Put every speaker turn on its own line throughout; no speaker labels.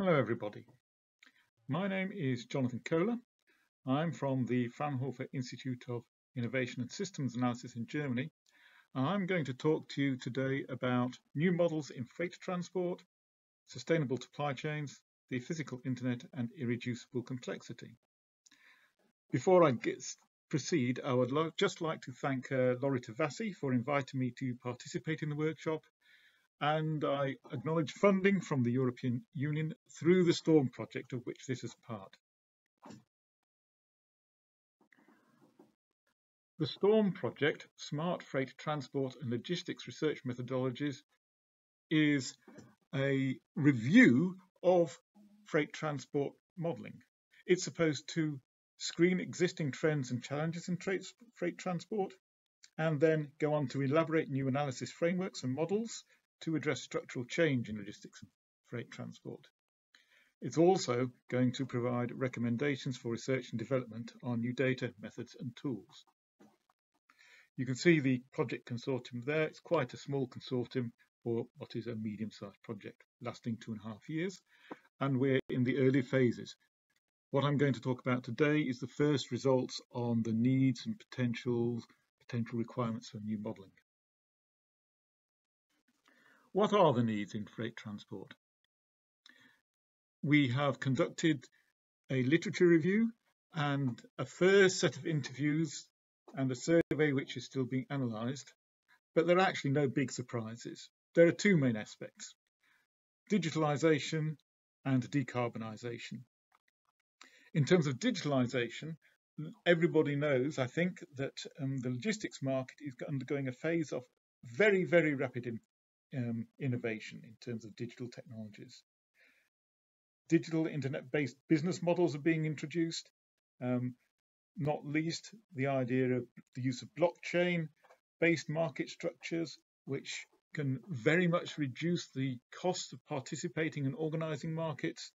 Hello everybody. My name is Jonathan Koehler. I'm from the Fraunhofer Institute of Innovation and Systems Analysis in Germany. I'm going to talk to you today about new models in freight transport, sustainable supply chains, the physical internet and irreducible complexity. Before I get, proceed, I would just like to thank uh, Laurie Tavassi for inviting me to participate in the workshop and I acknowledge funding from the European Union through the STORM project of which this is part. The STORM project, Smart Freight Transport and Logistics Research Methodologies, is a review of freight transport modelling. It's supposed to screen existing trends and challenges in freight transport, and then go on to elaborate new analysis frameworks and models to address structural change in logistics and freight transport. It's also going to provide recommendations for research and development on new data, methods and tools. You can see the project consortium there. It's quite a small consortium for what is a medium-sized project lasting two and a half years. And we're in the early phases. What I'm going to talk about today is the first results on the needs and potentials, potential requirements for new modelling. What are the needs in freight transport? We have conducted a literature review and a first set of interviews and a survey which is still being analysed, but there are actually no big surprises. There are two main aspects, digitalisation and decarbonisation. In terms of digitalisation, everybody knows, I think, that um, the logistics market is undergoing a phase of very, very rapid um, innovation in terms of digital technologies. Digital internet-based business models are being introduced, um, not least the idea of the use of blockchain-based market structures, which can very much reduce the cost of participating and organizing markets.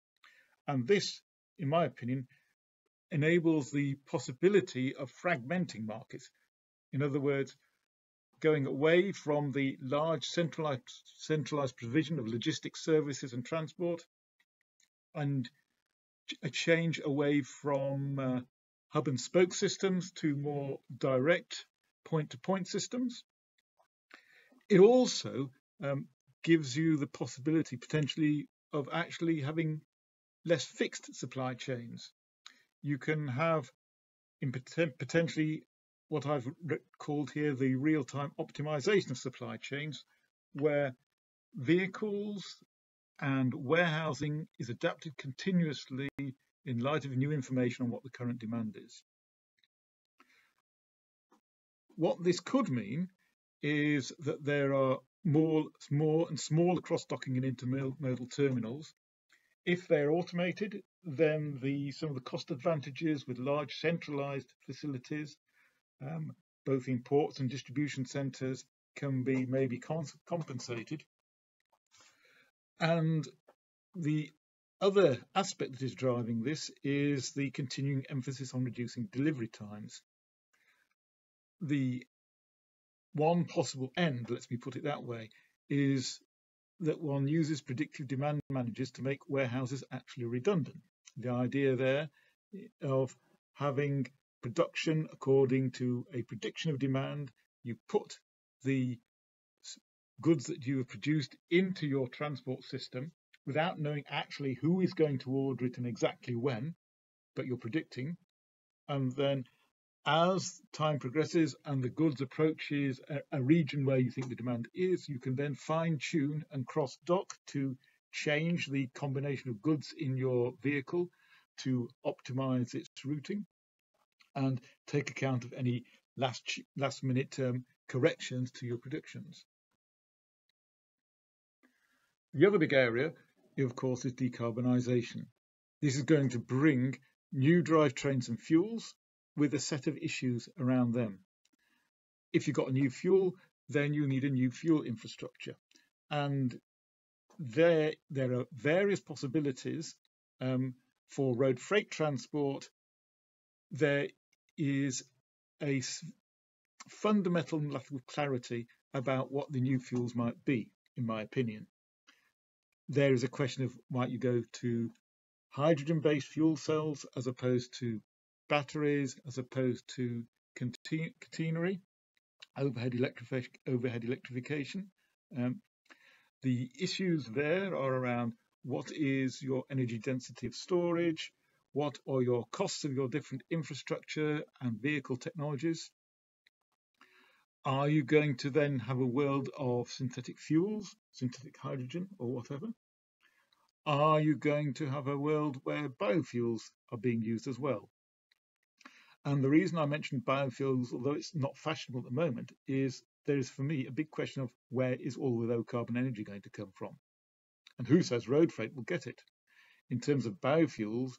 And this, in my opinion, enables the possibility of fragmenting markets. In other words, going away from the large centralized, centralized provision of logistics services and transport and a change away from uh, hub and spoke systems to more direct point-to-point -point systems. It also um, gives you the possibility potentially of actually having less fixed supply chains. You can have in potentially what I've called here the real-time optimization of supply chains, where vehicles and warehousing is adapted continuously in light of new information on what the current demand is. What this could mean is that there are more, more and smaller cross-docking and intermodal terminals. If they're automated, then the, some of the cost advantages with large centralized facilities um, both in ports and distribution centres can be maybe compensated. And the other aspect that is driving this is the continuing emphasis on reducing delivery times. The one possible end, let me put it that way, is that one uses predictive demand managers to make warehouses actually redundant. The idea there of having production according to a prediction of demand. You put the goods that you have produced into your transport system without knowing actually who is going to order it and exactly when, but you're predicting. And then as time progresses and the goods approaches a, region where you think the demand is, you can then fine tune and cross dock to change the combination of goods in your vehicle to optimize its routing and take account of any last last minute um, corrections to your predictions. The other big area, of course, is decarbonisation. This is going to bring new drivetrains and fuels with a set of issues around them. If you've got a new fuel, then you need a new fuel infrastructure. And there, there are various possibilities um, for road freight transport. There is a fundamental lack of clarity about what the new fuels might be, in my opinion. there is a question of might you go to hydrogen-based fuel cells as opposed to batteries, as opposed to catenary, overhead, overhead electrification. Um, the issues there are around what is your energy density of storage, what are your costs of your different infrastructure and vehicle technologies. Are you going to then have a world of synthetic fuels, synthetic hydrogen or whatever? Are you going to have a world where biofuels are being used as well? And the reason I mentioned biofuels, although it's not fashionable at the moment, is there is for me a big question of where is all the low carbon energy going to come from? And who says road freight will get it? In terms of biofuels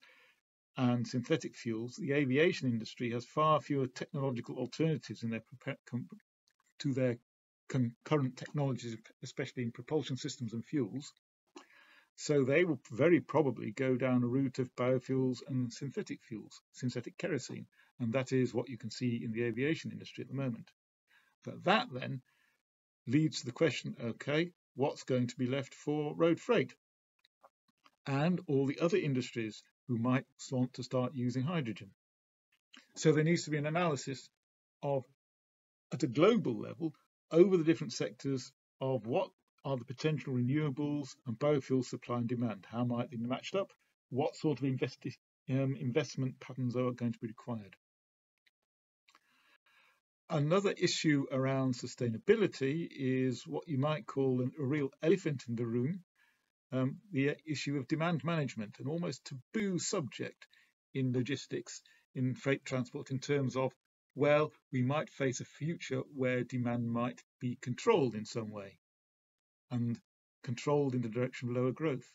and synthetic fuels, the aviation industry has far fewer technological alternatives in their to their current technologies, especially in propulsion systems and fuels. So they will very probably go down a route of biofuels and synthetic fuels, synthetic kerosene, and that is what you can see in the aviation industry at the moment. But that then leads to the question, okay, what's going to be left for road freight? And all the other industries who might want to start using hydrogen. So there needs to be an analysis of, at a global level, over the different sectors of what are the potential renewables and biofuel supply and demand? How might they be matched up? What sort of investi um, investment patterns are going to be required? Another issue around sustainability is what you might call an, a real elephant in the room, um, the issue of demand management, an almost taboo subject in logistics, in freight transport, in terms of, well, we might face a future where demand might be controlled in some way and controlled in the direction of lower growth.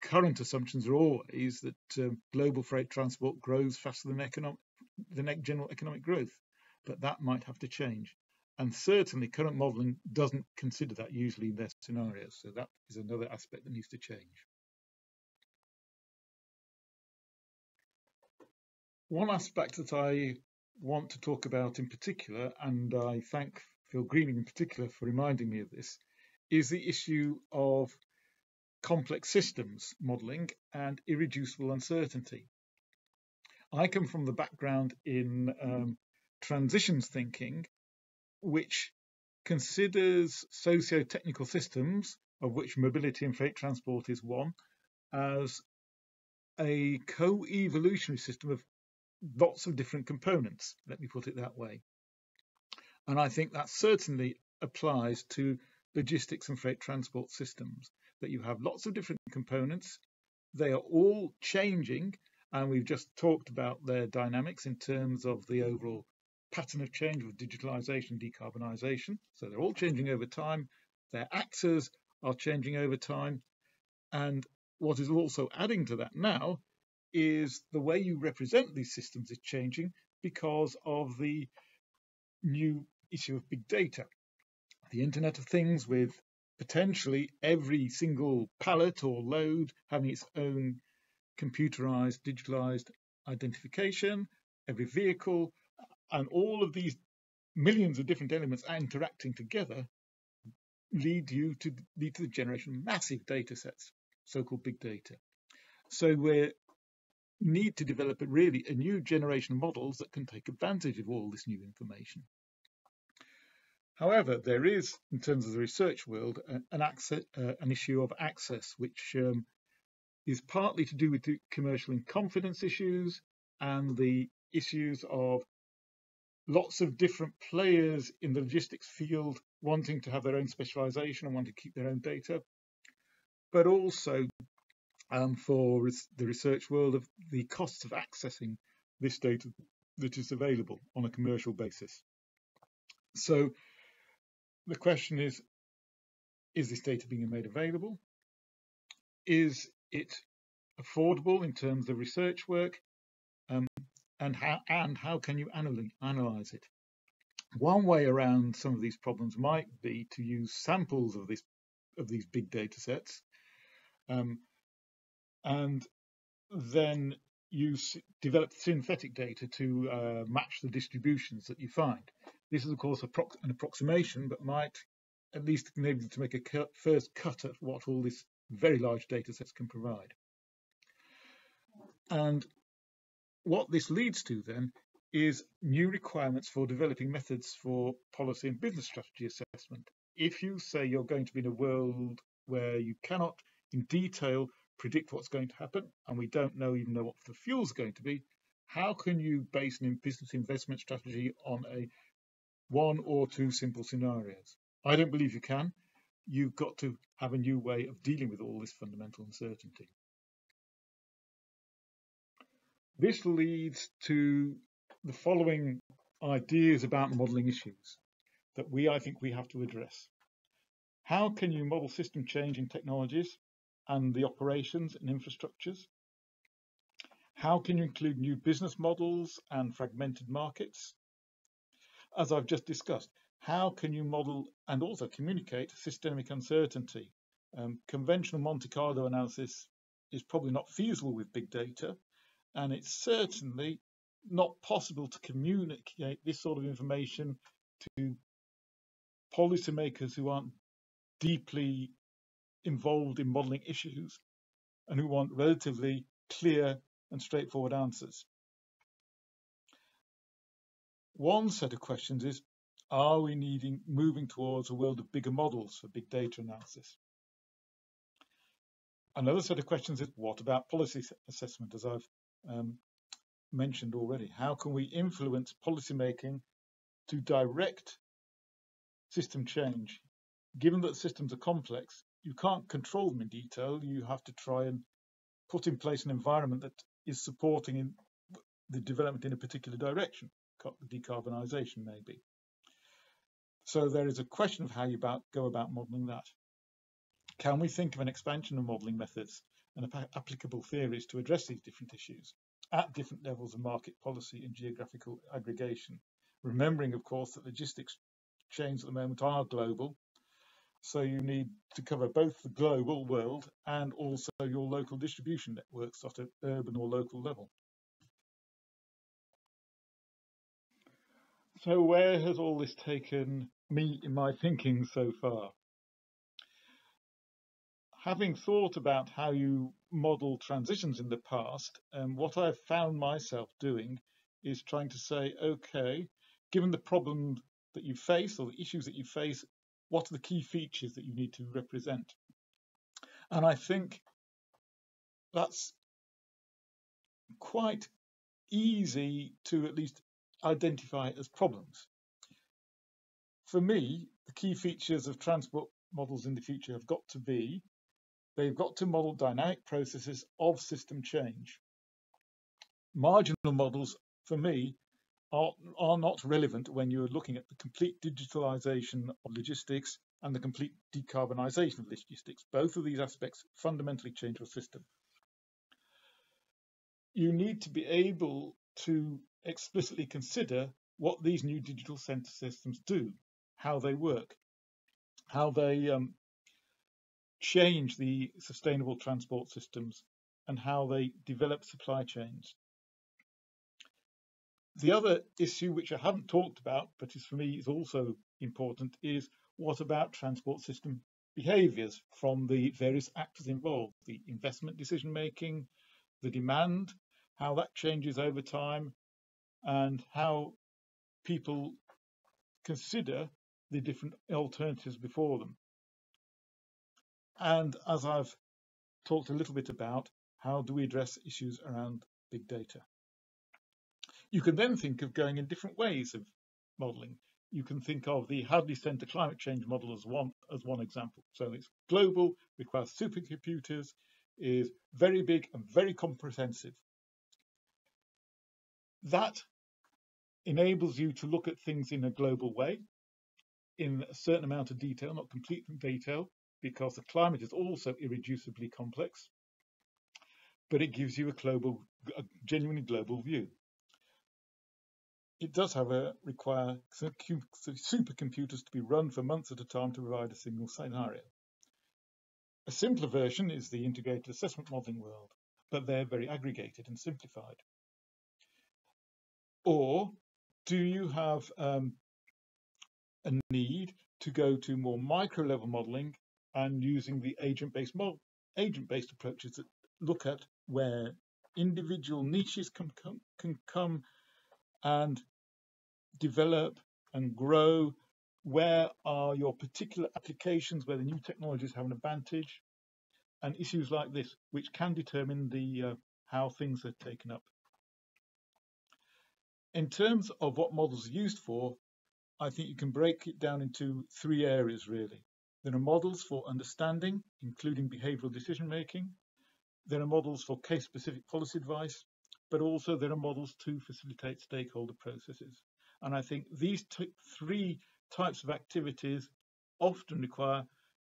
Current assumptions are always that um, global freight transport grows faster than, economic, than general economic growth but that might have to change. And certainly current modelling doesn't consider that usually in their scenarios. So that is another aspect that needs to change. One aspect that I want to talk about in particular, and I thank Phil Greening in particular for reminding me of this, is the issue of complex systems modelling and irreducible uncertainty. I come from the background in um, transitions thinking, which considers socio-technical systems, of which mobility and freight transport is one, as a co-evolutionary system of lots of different components, let me put it that way. And I think that certainly applies to logistics and freight transport systems, that you have lots of different components, they are all changing, and we've just talked about their dynamics in terms of the overall pattern of change with digitalization, decarbonisation. So they're all changing over time. Their actors are changing over time. And what is also adding to that now is the way you represent these systems is changing because of the new issue of big data. The Internet of Things with potentially every single pallet or load having its own computerized, digitalized identification, every vehicle and all of these millions of different elements interacting together lead you to lead to the generation of massive data sets, so-called big data. So we need to develop really a new generation of models that can take advantage of all this new information. However, there is, in terms of the research world, an, access, uh, an issue of access, which um, is partly to do with the commercial and confidence issues and the issues of lots of different players in the logistics field wanting to have their own specialization and want to keep their own data, but also um, for res the research world of the costs of accessing this data that is available on a commercial basis. So the question is, is this data being made available? Is it affordable in terms of research work? Um, and how and how can you analyze it? One way around some of these problems might be to use samples of this of these big data sets, um, and then use develop synthetic data to uh, match the distributions that you find. This is of course an approximation, but might at least enable you to make a cut, first cut at what all this very large data sets can provide. And what this leads to then is new requirements for developing methods for policy and business strategy assessment. If you say you're going to be in a world where you cannot in detail predict what's going to happen and we don't know even know what the fuel's going to be, how can you base a business investment strategy on a one or two simple scenarios? I don't believe you can. You've got to have a new way of dealing with all this fundamental uncertainty. This leads to the following ideas about modelling issues that we, I think, we have to address. How can you model system change in technologies and the operations and infrastructures? How can you include new business models and fragmented markets? As I've just discussed, how can you model and also communicate systemic uncertainty? Um, conventional Monte Carlo analysis is probably not feasible with big data, and it's certainly not possible to communicate this sort of information to policymakers who aren't deeply involved in modelling issues and who want relatively clear and straightforward answers. One set of questions is, are we needing moving towards a world of bigger models for big data analysis? Another set of questions is, what about policy assessment, as I've um, mentioned already? How can we influence policymaking to direct system change? Given that systems are complex, you can't control them in detail. You have to try and put in place an environment that is supporting the development in a particular direction, decarbonisation maybe. So there is a question of how you about, go about modelling that. Can we think of an expansion of modelling methods and applicable theories to address these different issues at different levels of market policy and geographical aggregation? Remembering, of course, that logistics chains at the moment are global so you need to cover both the global world and also your local distribution networks at an urban or local level. So where has all this taken me in my thinking so far? Having thought about how you model transitions in the past, um, what I've found myself doing is trying to say, okay, given the problem that you face or the issues that you face what are the key features that you need to represent? And I think that's quite easy to at least identify as problems. For me, the key features of transport models in the future have got to be they've got to model dynamic processes of system change. Marginal models, for me, are, are not relevant when you're looking at the complete digitalization of logistics and the complete decarbonisation of logistics. Both of these aspects fundamentally change your system. You need to be able to explicitly consider what these new digital center systems do, how they work, how they um, change the sustainable transport systems, and how they develop supply chains. The other issue which I haven't talked about, but is for me is also important, is what about transport system behaviours from the various actors involved, the investment decision making, the demand, how that changes over time, and how people consider the different alternatives before them. And as I've talked a little bit about, how do we address issues around big data? You can then think of going in different ways of modelling. You can think of the Hadley Centre climate change model as one as one example. So it's global, requires supercomputers, is very big and very comprehensive. That enables you to look at things in a global way, in a certain amount of detail, not complete detail, because the climate is also irreducibly complex, but it gives you a global, a genuinely global view it does, however, require supercomputers to be run for months at a time to provide a single scenario. A simpler version is the integrated assessment modeling world, but they're very aggregated and simplified. Or do you have um, a need to go to more micro level modeling and using the agent-based agent-based approaches that look at where individual niches can come, can come and develop and grow. Where are your particular applications where the new technologies have an advantage? And issues like this, which can determine the uh, how things are taken up. In terms of what models are used for, I think you can break it down into three areas really. There are models for understanding, including behavioral decision making. There are models for case specific policy advice, but also there are models to facilitate stakeholder processes. And I think these three types of activities often require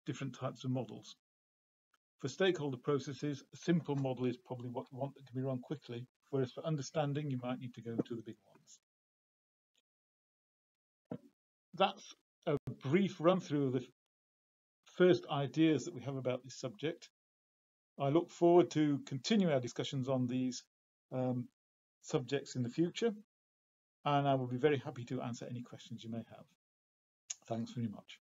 different types of models. For stakeholder processes, a simple model is probably what you want that can be run quickly, whereas for understanding, you might need to go to the big ones. That's a brief run through of the first ideas that we have about this subject. I look forward to continuing our discussions on these um, subjects in the future, and I will be very happy to answer any questions you may have. Thanks very much.